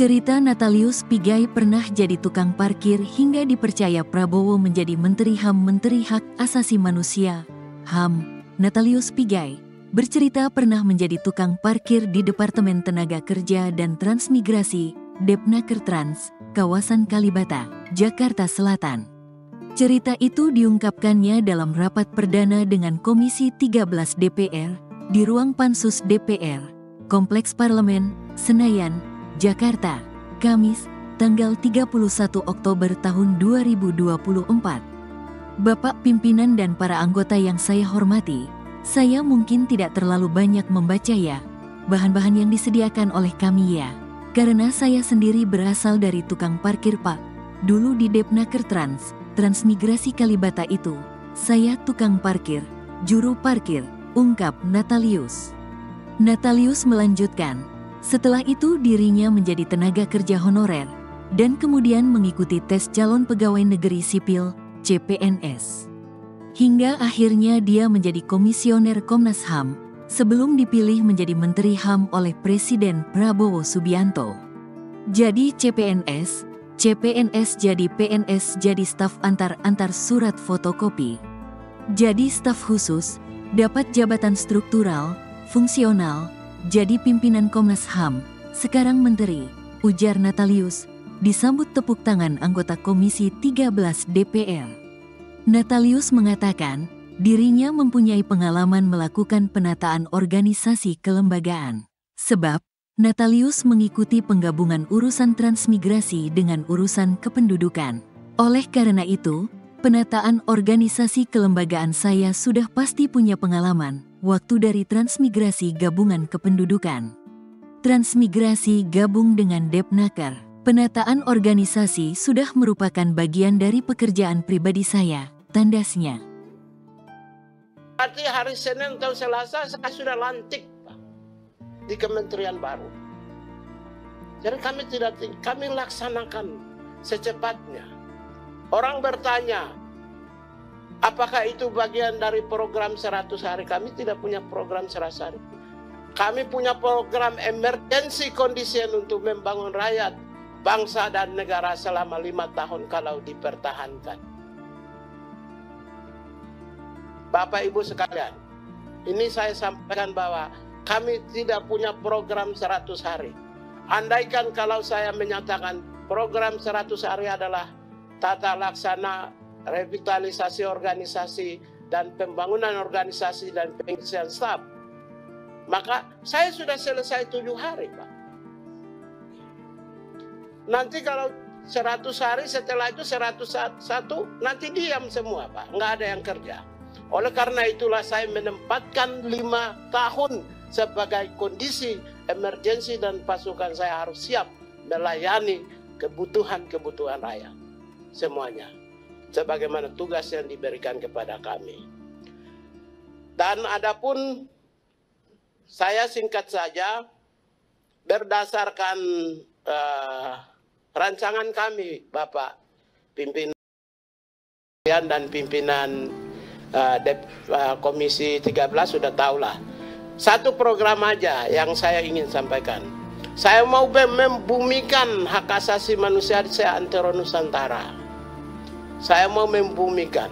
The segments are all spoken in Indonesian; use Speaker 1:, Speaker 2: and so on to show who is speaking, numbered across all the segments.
Speaker 1: Cerita Natalius Pigai pernah jadi tukang parkir hingga dipercaya Prabowo menjadi Menteri HAM Menteri Hak Asasi Manusia. HAM, Natalius Pigai, bercerita pernah menjadi tukang parkir di Departemen Tenaga Kerja dan Transmigrasi, Depnaker Trans, kawasan Kalibata, Jakarta Selatan. Cerita itu diungkapkannya dalam rapat perdana dengan Komisi 13 DPR di ruang Pansus DPR, Kompleks Parlemen, Senayan, Jakarta, Kamis, tanggal 31 Oktober tahun 2024. Bapak pimpinan dan para anggota yang saya hormati, saya mungkin tidak terlalu banyak membaca ya, bahan-bahan yang disediakan oleh kami ya. Karena saya sendiri berasal dari tukang parkir pak, dulu di Depnaker Trans, Transmigrasi Kalibata itu, saya tukang parkir, juru parkir, ungkap Natalius. Natalius melanjutkan, setelah itu dirinya menjadi tenaga kerja honorer dan kemudian mengikuti tes calon pegawai negeri sipil CPNS. Hingga akhirnya dia menjadi komisioner Komnas HAM sebelum dipilih menjadi Menteri HAM oleh Presiden Prabowo Subianto. Jadi CPNS, CPNS jadi PNS jadi staf antar-antar surat fotokopi. Jadi staf khusus, dapat jabatan struktural, fungsional, jadi pimpinan Komnas HAM, sekarang Menteri, ujar Natalius, disambut tepuk tangan anggota Komisi 13 DPR. Natalius mengatakan, dirinya mempunyai pengalaman melakukan penataan organisasi kelembagaan. Sebab, Natalius mengikuti penggabungan urusan transmigrasi dengan urusan kependudukan. Oleh karena itu, penataan organisasi kelembagaan saya sudah pasti punya pengalaman, waktu dari transmigrasi gabungan kependudukan. Transmigrasi gabung dengan Depnaker. Penataan organisasi sudah merupakan bagian dari pekerjaan pribadi saya, tandasnya.
Speaker 2: Berarti hari Senin atau Selasa saya sudah lantik di kementerian baru. Jadi kami tidak kami laksanakan secepatnya. Orang bertanya, Apakah itu bagian dari program 100 hari? Kami tidak punya program 100 hari. Kami punya program emergency condition untuk membangun rakyat, bangsa dan negara selama lima tahun kalau dipertahankan. Bapak Ibu sekalian, ini saya sampaikan bahwa kami tidak punya program 100 hari. Andaikan kalau saya menyatakan program 100 hari adalah tata laksana revitalisasi organisasi dan pembangunan organisasi dan pengisian staf. Maka saya sudah selesai tujuh hari, Pak. Nanti kalau 100 hari setelah itu 101 nanti diam semua Pak, nggak ada yang kerja. Oleh karena itulah saya menempatkan lima tahun sebagai kondisi emergensi dan pasukan saya harus siap melayani kebutuhan-kebutuhan rakyat semuanya sebagaimana tugas yang diberikan kepada kami. Dan adapun saya singkat saja berdasarkan uh, rancangan kami Bapak pimpinan dan pimpinan uh, Dep, uh, Komisi 13 sudah tahulah. Satu program aja yang saya ingin sampaikan. Saya mau membumikan hak asasi manusia di antara Nusantara saya mau membumikan.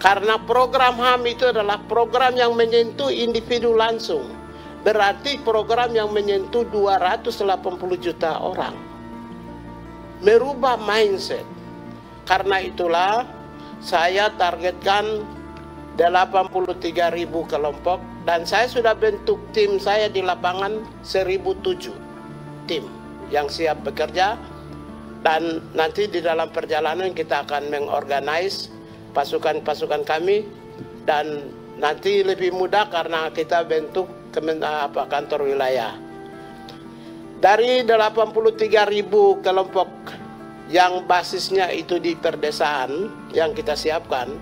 Speaker 2: Karena program HAM itu adalah program yang menyentuh individu langsung. Berarti program yang menyentuh 280 juta orang. Merubah mindset. Karena itulah saya targetkan 83 ribu kelompok dan saya sudah bentuk tim saya di lapangan 1007 tim yang siap bekerja dan nanti di dalam perjalanan kita akan mengorganize pasukan-pasukan kami dan nanti lebih mudah karena kita bentuk apa, kantor wilayah. Dari 83 ribu kelompok yang basisnya itu di perdesaan yang kita siapkan,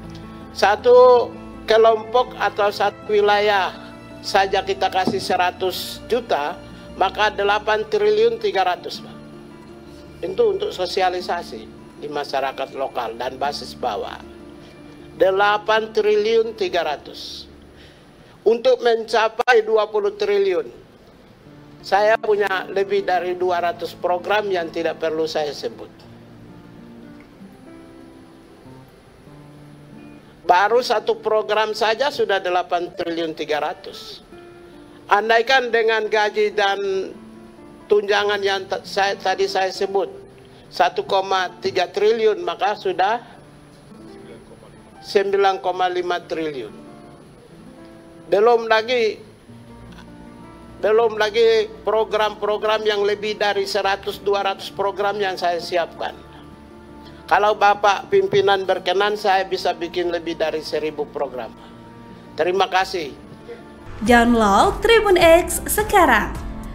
Speaker 2: satu kelompok atau satu wilayah saja kita kasih 100 juta, maka 8 triliun 300 Pak itu untuk sosialisasi di masyarakat lokal dan basis bawah. 8 triliun 300 untuk mencapai 20 triliun Saya punya lebih dari 200 program yang tidak perlu saya sebut. Baru satu program saja sudah 8 triliun 300. Andaikan dengan gaji dan tunjangan yang saya, tadi saya sebut 1,3 triliun maka sudah 9,5 triliun. Belum lagi belum lagi program-program yang lebih dari 100-200 program yang saya siapkan. Kalau Bapak pimpinan berkenan, saya bisa bikin lebih dari 1000 program. Terima kasih.
Speaker 3: Download Tribun X sekarang.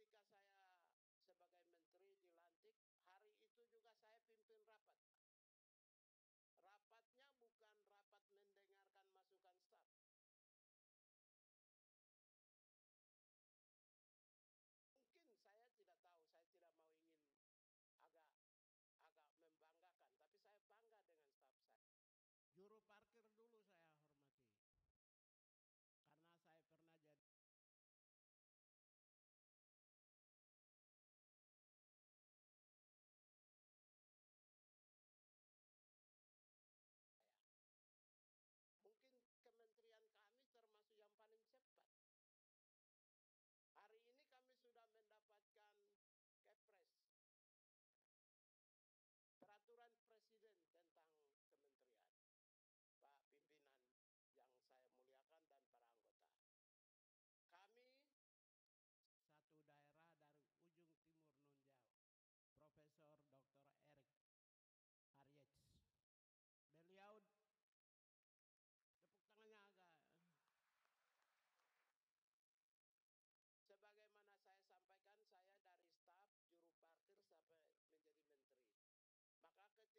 Speaker 2: ketika saya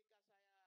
Speaker 2: ketika saya uh,